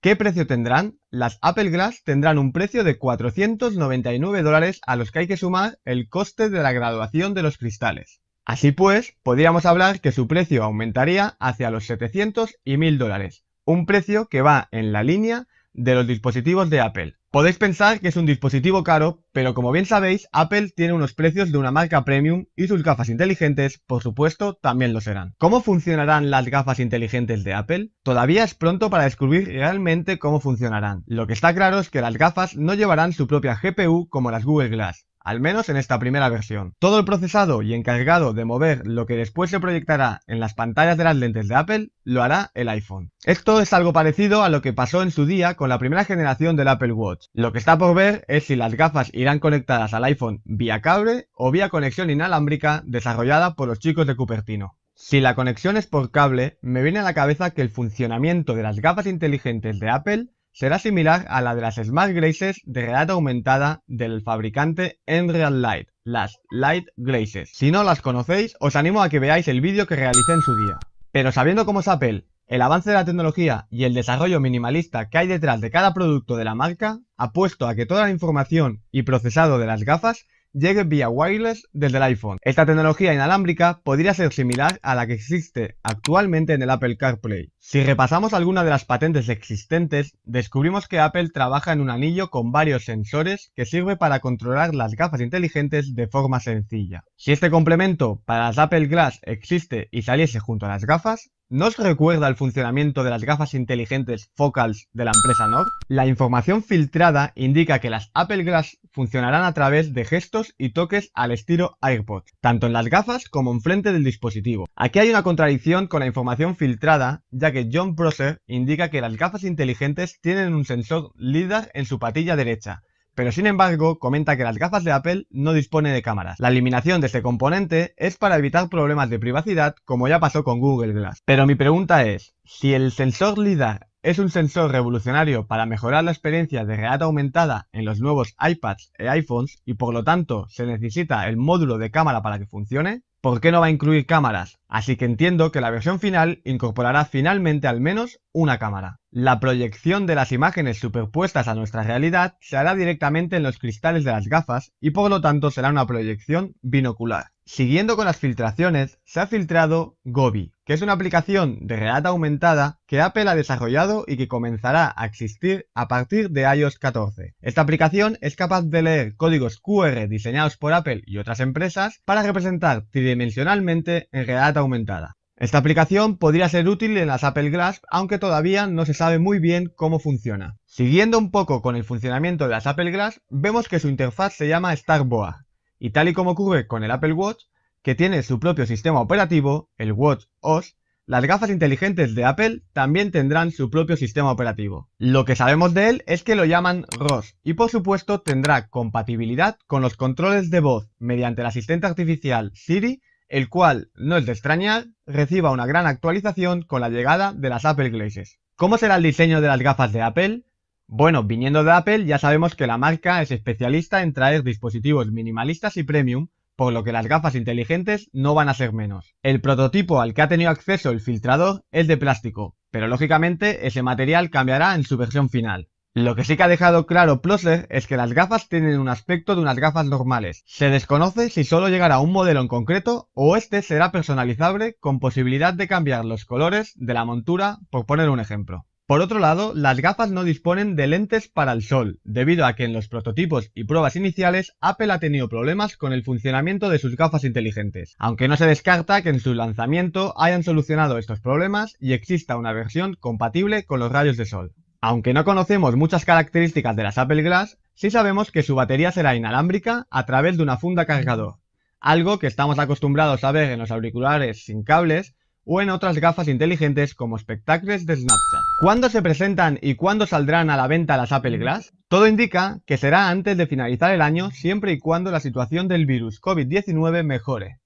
¿Qué precio tendrán? Las Apple Glass tendrán un precio de 499 dólares a los que hay que sumar el coste de la graduación de los cristales. Así pues, podríamos hablar que su precio aumentaría hacia los 700 y 1000 dólares, un precio que va en la línea de los dispositivos de Apple. Podéis pensar que es un dispositivo caro, pero como bien sabéis, Apple tiene unos precios de una marca premium y sus gafas inteligentes, por supuesto, también lo serán. ¿Cómo funcionarán las gafas inteligentes de Apple? Todavía es pronto para descubrir realmente cómo funcionarán. Lo que está claro es que las gafas no llevarán su propia GPU como las Google Glass al menos en esta primera versión. Todo el procesado y encargado de mover lo que después se proyectará en las pantallas de las lentes de Apple lo hará el iPhone. Esto es algo parecido a lo que pasó en su día con la primera generación del Apple Watch. Lo que está por ver es si las gafas irán conectadas al iPhone vía cable o vía conexión inalámbrica desarrollada por los chicos de Cupertino. Si la conexión es por cable, me viene a la cabeza que el funcionamiento de las gafas inteligentes de Apple será similar a la de las Smart Glasses de realidad aumentada del fabricante Enreal Light, las Light Glasses. Si no las conocéis, os animo a que veáis el vídeo que realicé en su día. Pero sabiendo cómo es Apple, el avance de la tecnología y el desarrollo minimalista que hay detrás de cada producto de la marca, apuesto a que toda la información y procesado de las gafas llegue vía wireless desde el iPhone. Esta tecnología inalámbrica podría ser similar a la que existe actualmente en el Apple CarPlay. Si repasamos algunas de las patentes existentes, descubrimos que Apple trabaja en un anillo con varios sensores que sirve para controlar las gafas inteligentes de forma sencilla. Si este complemento para las Apple Glass existe y saliese junto a las gafas, ¿No os recuerda el funcionamiento de las gafas inteligentes Focals de la empresa Nord? La información filtrada indica que las Apple Glass funcionarán a través de gestos y toques al estilo AirPods, tanto en las gafas como enfrente del dispositivo. Aquí hay una contradicción con la información filtrada, ya que John Prosser indica que las gafas inteligentes tienen un sensor LIDAR en su patilla derecha, pero sin embargo comenta que las gafas de Apple no disponen de cámaras. La eliminación de este componente es para evitar problemas de privacidad como ya pasó con Google Glass. Pero mi pregunta es, si el sensor LIDAR es un sensor revolucionario para mejorar la experiencia de realidad aumentada en los nuevos iPads e iPhones y por lo tanto se necesita el módulo de cámara para que funcione, ¿por qué no va a incluir cámaras? Así que entiendo que la versión final incorporará finalmente al menos una cámara. La proyección de las imágenes superpuestas a nuestra realidad se hará directamente en los cristales de las gafas y por lo tanto será una proyección binocular. Siguiendo con las filtraciones, se ha filtrado Gobi, que es una aplicación de realidad aumentada que Apple ha desarrollado y que comenzará a existir a partir de iOS 14. Esta aplicación es capaz de leer códigos QR diseñados por Apple y otras empresas para representar tridimensionalmente en realidad aumentada. Esta aplicación podría ser útil en las Apple Glass, aunque todavía no se sabe muy bien cómo funciona. Siguiendo un poco con el funcionamiento de las Apple Glass, vemos que su interfaz se llama Starboard, y tal y como ocurre con el Apple Watch, que tiene su propio sistema operativo, el Watch OS, las gafas inteligentes de Apple también tendrán su propio sistema operativo. Lo que sabemos de él es que lo llaman ROS y por supuesto tendrá compatibilidad con los controles de voz mediante el asistente artificial Siri, el cual, no es de extrañar, reciba una gran actualización con la llegada de las Apple Glasses. ¿Cómo será el diseño de las gafas de Apple? Bueno, viniendo de Apple ya sabemos que la marca es especialista en traer dispositivos minimalistas y premium, por lo que las gafas inteligentes no van a ser menos. El prototipo al que ha tenido acceso el filtrador es de plástico, pero lógicamente ese material cambiará en su versión final. Lo que sí que ha dejado claro Ploser es que las gafas tienen un aspecto de unas gafas normales. Se desconoce si solo llegará un modelo en concreto o este será personalizable con posibilidad de cambiar los colores de la montura, por poner un ejemplo. Por otro lado, las gafas no disponen de lentes para el sol, debido a que en los prototipos y pruebas iniciales Apple ha tenido problemas con el funcionamiento de sus gafas inteligentes, aunque no se descarta que en su lanzamiento hayan solucionado estos problemas y exista una versión compatible con los rayos de sol. Aunque no conocemos muchas características de las Apple Glass, sí sabemos que su batería será inalámbrica a través de una funda cargador, algo que estamos acostumbrados a ver en los auriculares sin cables o en otras gafas inteligentes como espectáculos de Snapchat. ¿Cuándo se presentan y cuándo saldrán a la venta las Apple Glass? Todo indica que será antes de finalizar el año siempre y cuando la situación del virus COVID-19 mejore.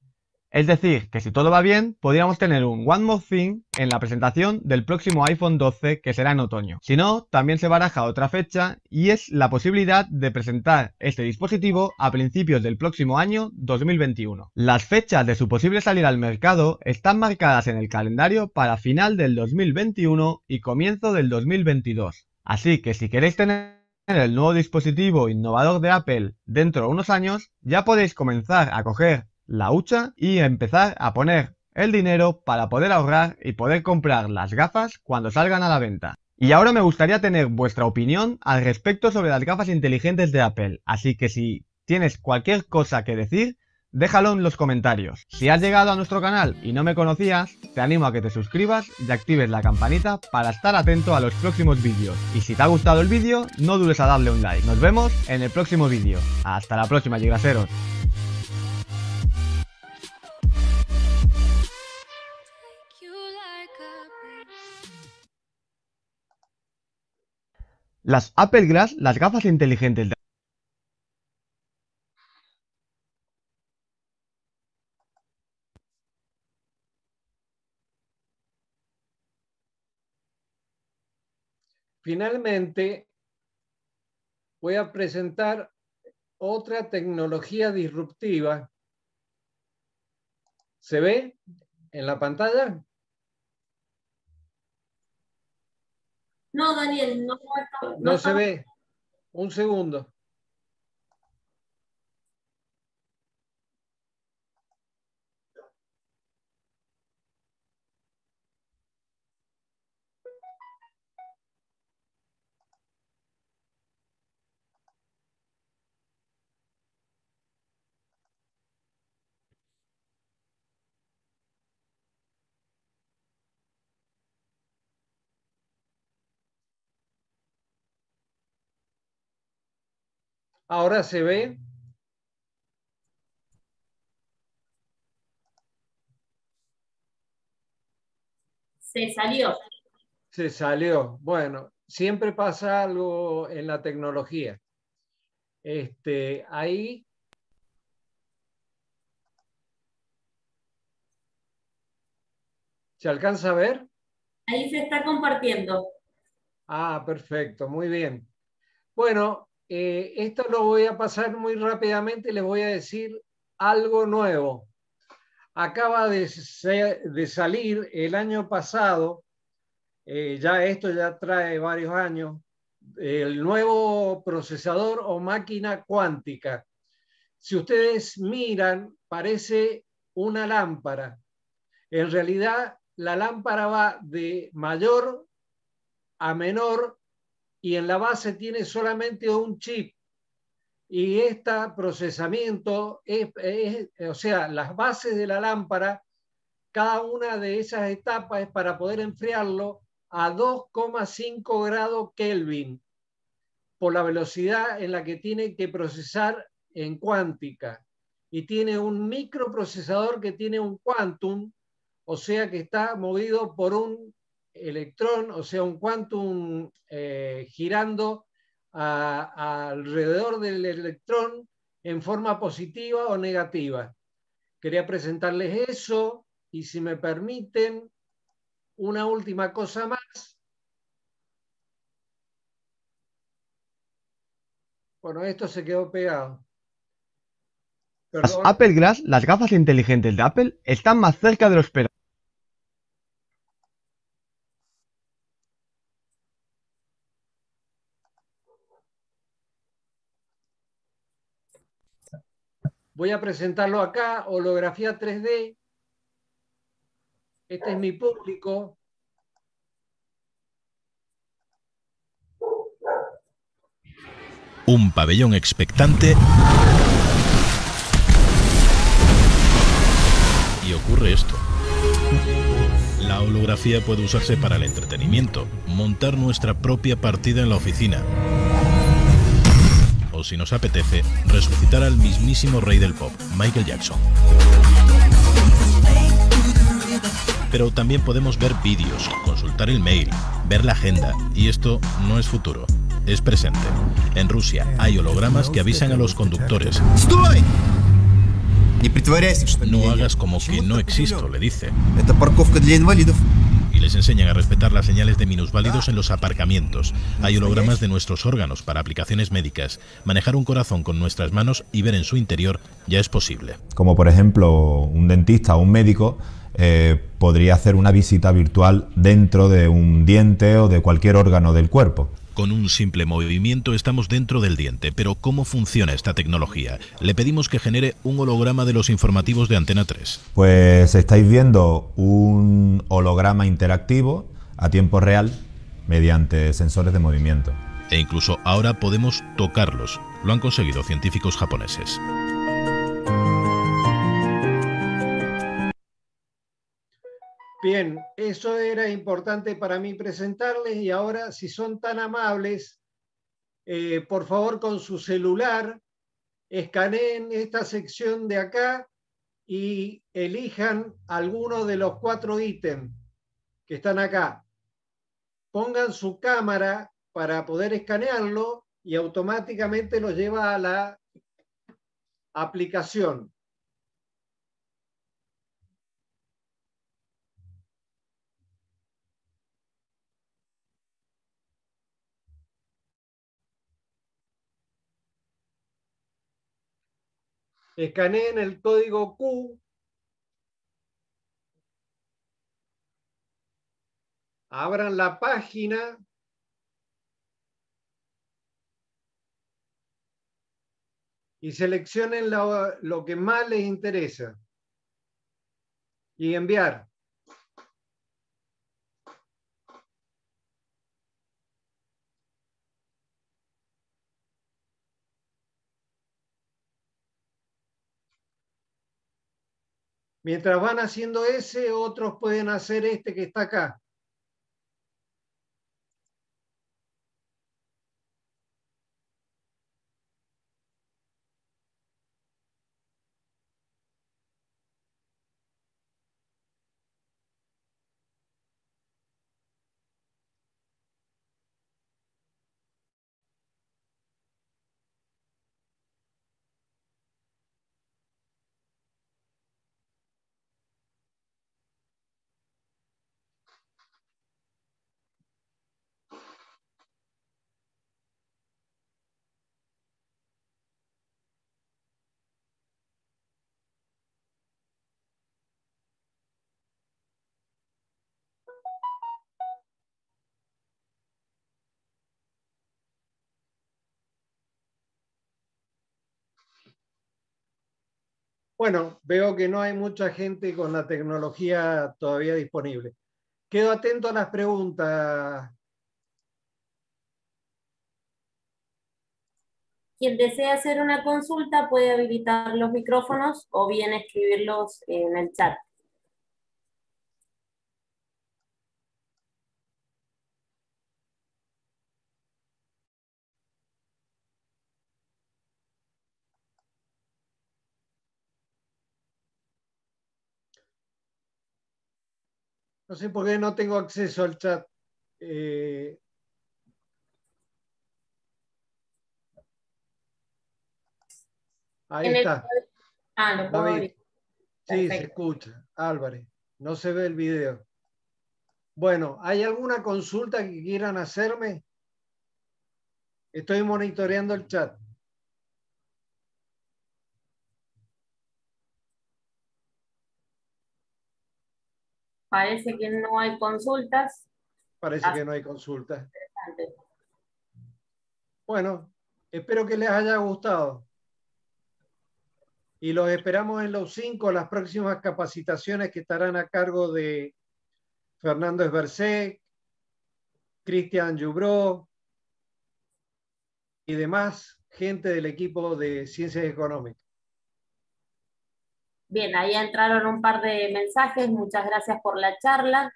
Es decir, que si todo va bien, podríamos tener un One More Thing en la presentación del próximo iPhone 12 que será en otoño. Si no, también se baraja otra fecha y es la posibilidad de presentar este dispositivo a principios del próximo año 2021. Las fechas de su posible salida al mercado están marcadas en el calendario para final del 2021 y comienzo del 2022. Así que si queréis tener el nuevo dispositivo innovador de Apple dentro de unos años, ya podéis comenzar a coger la hucha y empezar a poner el dinero para poder ahorrar y poder comprar las gafas cuando salgan a la venta. Y ahora me gustaría tener vuestra opinión al respecto sobre las gafas inteligentes de Apple, así que si tienes cualquier cosa que decir, déjalo en los comentarios. Si has llegado a nuestro canal y no me conocías, te animo a que te suscribas y actives la campanita para estar atento a los próximos vídeos. Y si te ha gustado el vídeo, no dudes a darle un like. Nos vemos en el próximo vídeo. Hasta la próxima, gigaseros. Las Apple Glass, las gafas inteligentes de Finalmente, voy a presentar otra tecnología disruptiva. ¿Se ve en la pantalla? No, Daniel, no, no, no se ve. Un segundo. Ahora se ve. Se salió. Se salió. Bueno, siempre pasa algo en la tecnología. Este, ahí ¿Se alcanza a ver? Ahí se está compartiendo. Ah, perfecto, muy bien. Bueno, eh, esto lo voy a pasar muy rápidamente les voy a decir algo nuevo. Acaba de, salir el año pasado, eh, ya esto ya trae varios años, el nuevo procesador o máquina cuántica. Si ustedes miran, parece una lámpara. En realidad, la lámpara va de mayor a menor y en la base tiene solamente un chip. Y este procesamiento es, o sea, las bases de la lámpara, cada una de esas etapas es para poder enfriarlo a 2,5 grados Kelvin por la velocidad en la que tiene que procesar en cuántica. Y tiene un microprocesador que tiene un quantum, o sea que está movido por un electrón, o sea, un quantum eh, girando alrededor del electrón en forma positiva o negativa. Quería presentarles eso y si me permiten, una última cosa más. Bueno, esto se quedó pegado. Las Apple Glass, las gafas inteligentes de Apple, están más cerca de lo esperado. Voy a presentarlo acá, holografía 3D. Este es mi público. Un pabellón expectante. Y ocurre esto. La holografía puede usarse para el entretenimiento, montar nuestra propia partida en la oficina, si nos apetece, resucitar al mismísimo rey del pop, Michael Jackson. Pero también podemos ver vídeos, consultar el mail, ver la agenda, y esto no es futuro, es presente. En Rusia hay hologramas que avisan a los conductores. No hagas como que no existo, le dice les enseñan a respetar las señales de minusválidos en los aparcamientos. Hay hologramas de nuestros órganos para aplicaciones médicas. Manejar un corazón con nuestras manos y ver en su interior ya es posible. Como por ejemplo un dentista o un médico eh, podría hacer una visita virtual dentro de un diente o de cualquier órgano del cuerpo. Con un simple movimiento estamos dentro del diente, pero ¿cómo funciona esta tecnología? Le pedimos que genere un holograma de los informativos de Antena 3. Pues estáis viendo un holograma interactivo a tiempo real mediante sensores de movimiento. E incluso ahora podemos tocarlos. Lo han conseguido científicos japoneses. Bien, eso era importante para mí presentarles y ahora, si son tan amables, eh, por favor con su celular, escaneen esta sección de acá y elijan alguno de los cuatro ítems que están acá. Pongan su cámara para poder escanearlo y automáticamente lo lleva a la aplicación. Escaneen el código Q. Abran la página. Y seleccionen lo, lo, que más les interesa. Y enviar. Mientras van haciendo ese, otros pueden hacer este que está acá. Bueno, veo que no hay mucha gente con la tecnología todavía disponible. Quedo atento a las preguntas. Quien desea hacer una consulta puede habilitar los micrófonos o bien escribirlos en el chat. No sé por qué no tengo acceso al chat. Eh, ahí está. Ah, lo puedo Sí, se escucha. Álvarez, no se ve el video. Bueno, ¿hay alguna consulta que quieran hacerme? Estoy monitoreando el chat. Parece que no hay consultas. Parece que no hay consultas. Bueno, espero que les haya gustado. Y los esperamos en los cinco, las próximas capacitaciones que estarán a cargo de Fernando Esbercé, Cristian Yubró y demás gente del equipo de Ciencias Económicas. Bien, ahí entraron un par de mensajes. Muchas gracias por la charla.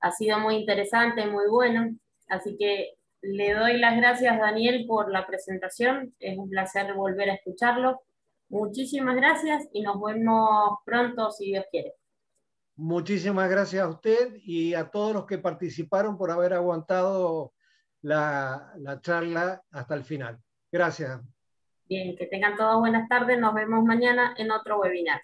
Ha sido muy interesante, muy bueno. Así que le doy las gracias, Daniel, por la presentación. Es un placer volver a escucharlo. Muchísimas gracias y nos vemos pronto, si Dios quiere. Muchísimas gracias a usted y a todos los que participaron por haber aguantado la, la charla hasta el final. Gracias. Bien, que tengan todos buenas tardes. Nos vemos mañana en otro webinar.